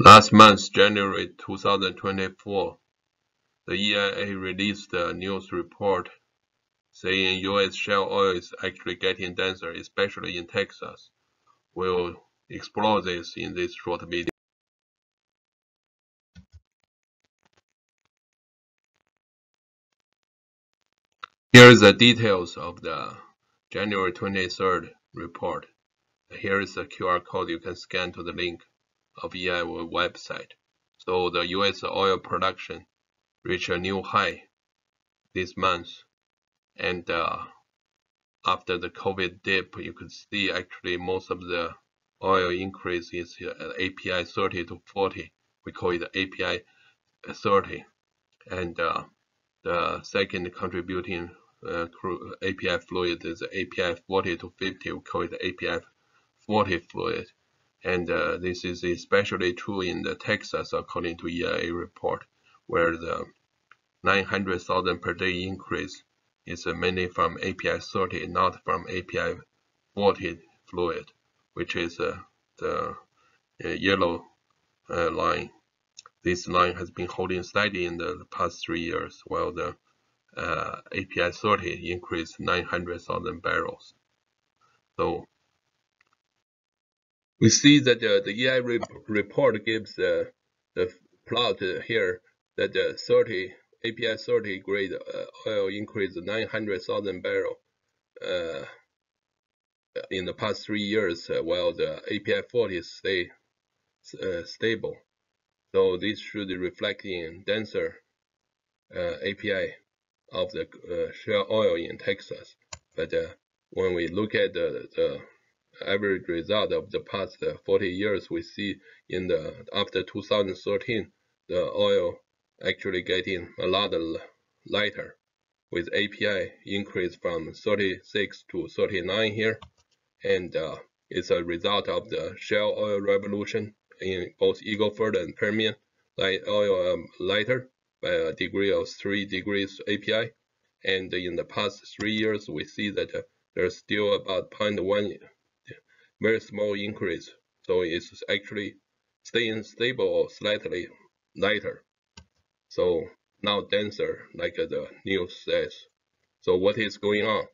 Last month, January 2024, the EIA released a news report saying U.S. shale oil is actually getting denser, especially in Texas. We'll explore this in this short video. Here is the details of the January 23rd report. Here is the QR code you can scan to the link of EIA website. So the U.S. oil production reached a new high this month. And uh, after the COVID dip, you could see actually most of the oil increase is at API 30 to 40. We call it API 30. And uh, the second contributing uh, API fluid is API 40 to 50. We call it API 40 fluid. And uh, this is especially true in the Texas, according to EIA report, where the 900,000 per day increase is mainly from API 30, not from API 40 fluid, which is uh, the uh, yellow uh, line. This line has been holding steady in the past three years, while the uh, API 30 increased 900,000 barrels. So we see that the EIA report gives the, plot here that the 30 API 30 grade uh, oil increased 900,000 barrel uh, in the past three years, uh, while the API 40 stay stable. So this should reflect in denser API of the shale oil in Texas. But when we look at the, the average result of the past 40 years, we see in the after 2013, the oil actually getting a lot lighter with API increase from 36 to 39 here. And uh, it's a result of the shale oil revolution in both Eagle Ford and Permian. Light oil um, lighter by a degree of 3 degrees API. And in the past three years, we see that uh, there's still about 0.1 very small increase. So it's actually staying stable or slightly lighter. So now denser, like the news says. So what is going on?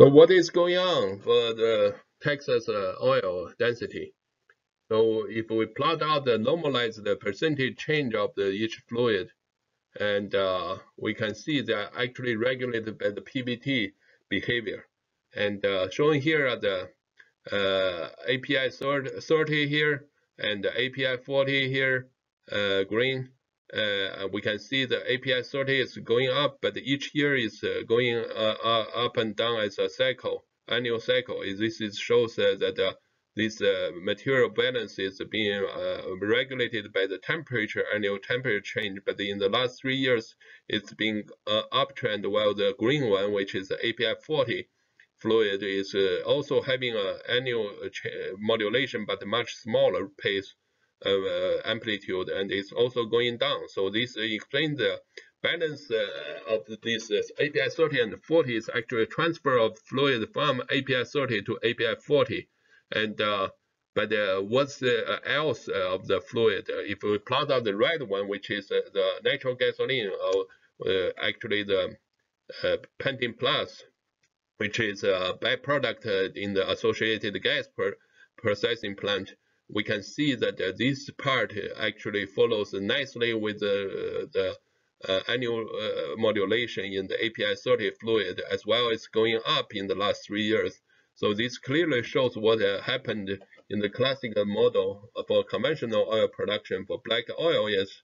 So what is going on for the Texas uh, oil density? So if we plot out the normalized the percentage change of the each fluid, and uh, we can see that actually regulated by the PVT behavior. And uh, showing here are the uh, API 30 here and API 40 here, uh, green. Uh, we can see the API 30 is going up, but each year is uh, going uh, up and down as a cycle, annual cycle. This is shows that this material balance is being regulated by the temperature, annual temperature change. But in the last three years, it's been uptrend, while the green one, which is API 40, fluid is uh, also having an annual uh, modulation, but much smaller pace uh, amplitude, and it's also going down. So this explains the balance of this API 30 and 40 is actually transfer of fluid from API 30 to API 40. And but uh, what's uh, else uh, of the fluid? if we plot out the red one, which is the natural gasoline, or actually the Pentane Plus, which is a byproduct uh, in the associated gas processing plant, we can see that uh, this part actually follows nicely with the, the uh, annual modulation in the API 30 fluid as well as going up in the last three years. So this clearly shows what happened in the classical model for conventional oil production for black oil is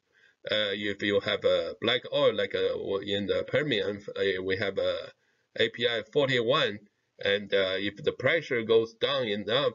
uh, if you have a black oil like in the Permian, we have a API 41 and uh, if the pressure goes down enough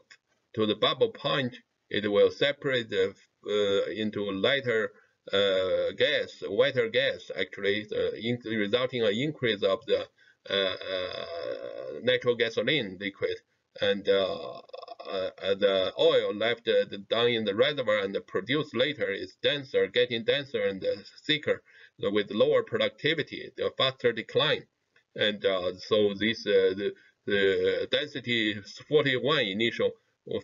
to the bubble point it will separate the, uh, into lighter uh, gas, wetter gas actually in, resulting in an increase of the uh, uh, natural gasoline liquid. And uh, the oil left down in the reservoir and produced later is denser, getting denser and thicker so with lower productivity, the faster decline and uh, so this uh, the, the density 41 initial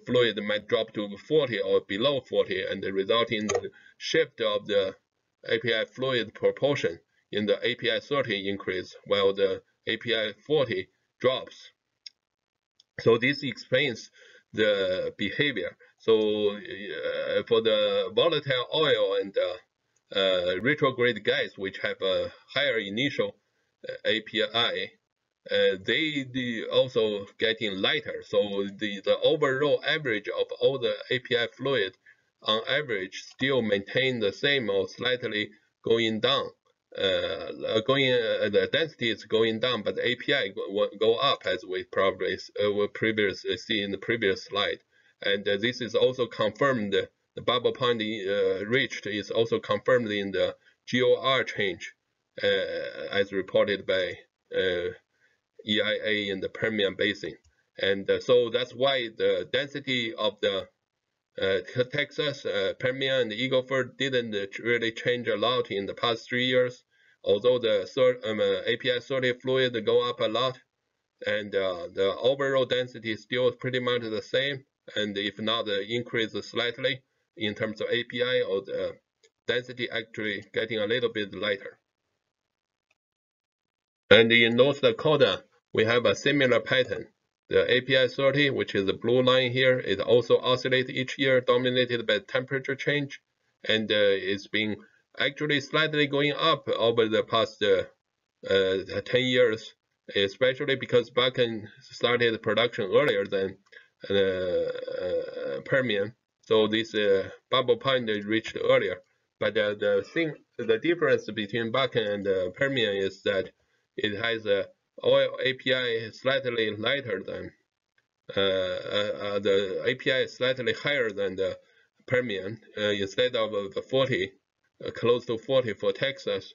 fluid might drop to 40 or below 40 and the resulting in the shift of the API fluid proportion in the API 30 increase while the API 40 drops. So this explains the behavior. So uh, for the volatile oil and uh, uh, retrograde gas, which have a higher initial API, uh, they, they also getting lighter. So the, the overall average of all the API fluid on average still maintain the same or slightly going down. Uh, going uh, the density is going down, but the API go, go up as we probably uh, previously see in the previous slide. And uh, this is also confirmed. The bubble point uh, reached is also confirmed in the GOR change, uh, as reported by EIA in the Permian Basin. And so that's why the density of the uh, Texas, uh, Permian, and Eagle Ford didn't really change a lot in the past three years, although the um, API 30 fluid go up a lot, and uh, the overall density is still pretty much the same, and if not uh, increase slightly in terms of API or the density actually getting a little bit lighter. And in North Dakota, we have a similar pattern. The API 30, which is the blue line here, it also oscillates each year, dominated by temperature change, and uh, it's been actually slightly going up over the past uh, uh, 10 years, especially because Bakken started production earlier than uh, uh, Permian, so this uh, bubble point reached earlier. But the thing, the difference between Bakken and Permian is that it has a oil API slightly lighter than uh, uh, uh, the API is slightly higher than the Permian. instead of the 40, close to 40 for Texas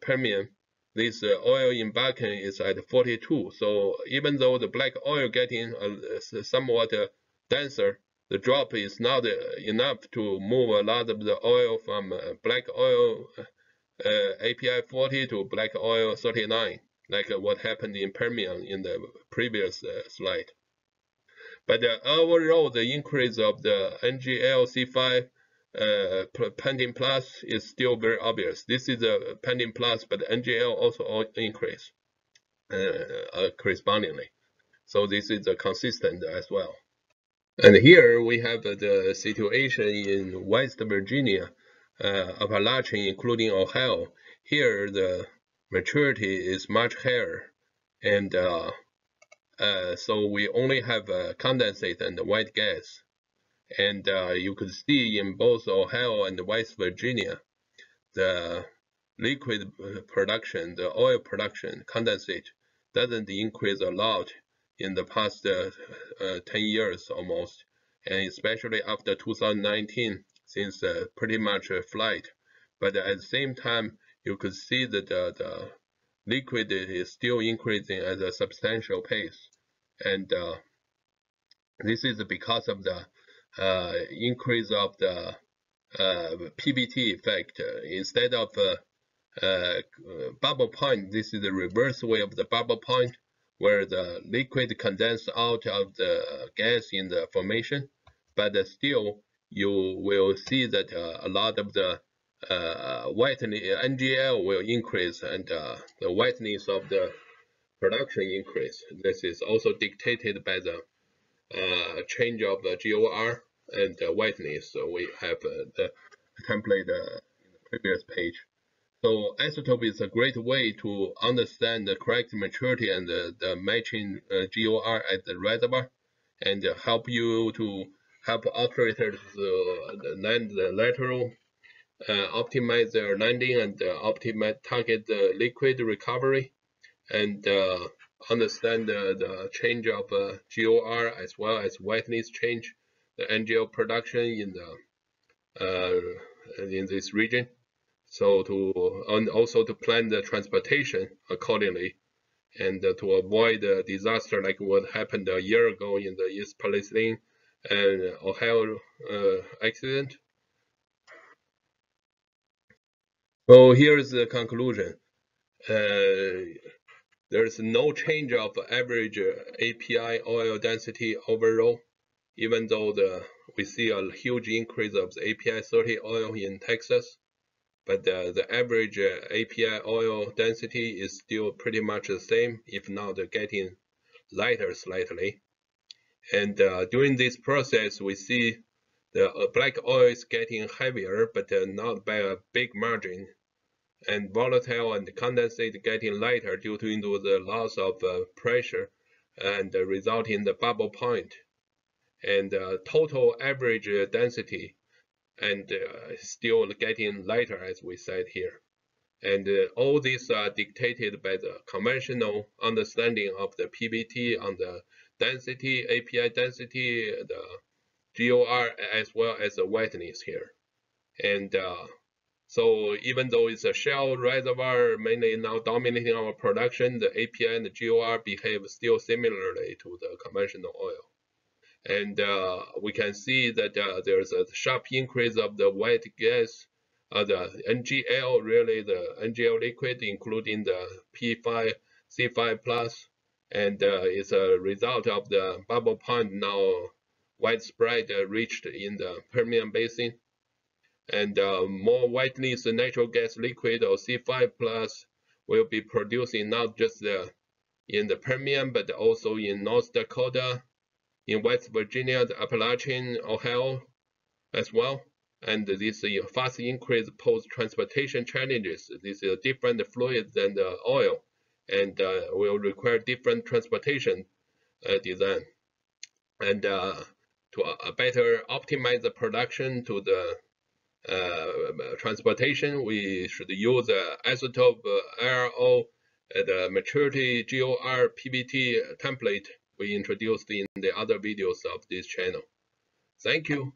Permian, this uh, oil in Bakken is at 42. So even though the black oil getting uh, somewhat uh, denser, the drop is not enough to move a lot of the oil from black oil API 40 to black oil 39 like uh, what happened in Permian in the previous uh, slide. But uh, overall, the increase of the NGL C5 uh, Pentane Plus is still very obvious. This is a Pentane Plus, but NGL also increase uh, correspondingly. So this is consistent as well. And here we have the situation in West Virginia, uh, Appalachian, including Ohio. Here the maturity is much higher. And uh, uh, so we only have uh, condensate and wet gas. And uh, you could see in both Ohio and West Virginia the liquid uh, production the oil production condensate doesn't increase a lot in the past uh, 10 years almost. And especially after 2019 since pretty much a flat but at the same time you could see that the, the liquidity is still increasing at a substantial pace. And uh, this is because of the uh, increase of the uh, PVT effect. Instead of uh, uh, bubble point, this is the reverse way of the bubble point, where the liquid condenses out of the gas in the formation. But still, you will see that uh, a lot of the uh, whitening NGL will increase and uh, the wetness of the production increase. This is also dictated by the uh, change of the GOR and the wetness. So we have uh, the template uh, in the previous page. So isotope is a great way to understand the correct maturity and the, the matching GOR at the reservoir and help you to help operators land the lateral uh, optimize their landing and uh, optimize target the liquid recovery and uh, understand the, the change of uh, GOR as well as wetness change, the NGL production in the uh, in this region. So to and also to plan the transportation accordingly, and uh, to avoid a disaster like what happened a year ago in the East Palestine and Ohio accident. So here's the conclusion. Uh, there is no change of average API oil density overall. even though the we see a huge increase of the API 30 oil in Texas, but the, the average uh, API oil density is still pretty much the same, if not getting lighter slightly. And uh, during this process, we see the uh, black oil is getting heavier, but uh, not by a big margin. And volatile and condensate getting lighter due to the loss of pressure and resulting the bubble point. And total average density and uh, still getting lighter, as we said here. And uh, all these are dictated by the conventional understanding of the PVT on the density, API density, the GOR, as well as the wetness here. And uh, so even though it's a shale reservoir mainly now dominating our production, the API and the GOR behave still similarly to the conventional oil. And uh, we can see that uh, there's a sharp increase of the wet gas, uh, the NGL, really the NGL liquid, including the P5, C5 plus, and uh, it's a result of the bubble point now widespread uh, reached in the Permian Basin. And uh, more the natural gas liquid or C5 plus will be producing not just in the Permian, but also in North Dakota, in West Virginia, the Appalachian, Ohio as well. And this fast increase pose transportation challenges. This is a different fluid than the oil and uh, will require different transportation uh, design. And uh, to uh, better optimize the production to the uh, transportation, we should use the isotope uh, IRO the maturity GOR PVT template we introduced in the other videos of this channel. Thank you.